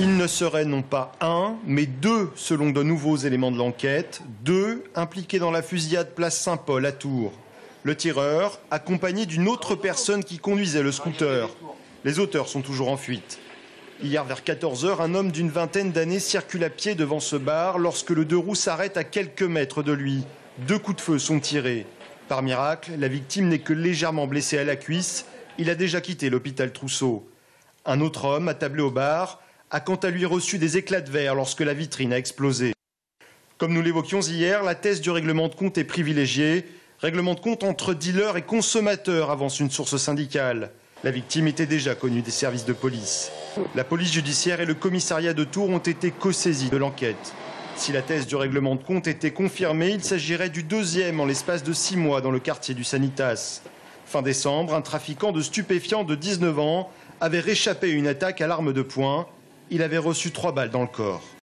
Il ne serait non pas un, mais deux, selon de nouveaux éléments de l'enquête, deux impliqués dans la fusillade place Saint-Paul à Tours. Le tireur, accompagné d'une autre personne qui conduisait le scooter. Les auteurs sont toujours en fuite. Hier vers 14h, un homme d'une vingtaine d'années circule à pied devant ce bar lorsque le deux roues s'arrête à quelques mètres de lui. Deux coups de feu sont tirés. Par miracle, la victime n'est que légèrement blessée à la cuisse. Il a déjà quitté l'hôpital Trousseau. Un autre homme, attablé au bar, a quant à lui reçu des éclats de verre lorsque la vitrine a explosé. Comme nous l'évoquions hier, la thèse du règlement de compte est privilégiée. Règlement de compte entre dealers et consommateurs, avance une source syndicale. La victime était déjà connue des services de police. La police judiciaire et le commissariat de Tours ont été co-saisis de l'enquête. Si la thèse du règlement de compte était confirmée, il s'agirait du deuxième en l'espace de six mois dans le quartier du Sanitas. Fin décembre, un trafiquant de stupéfiants de 19 ans avait réchappé à une attaque à l'arme de poing. Il avait reçu trois balles dans le corps.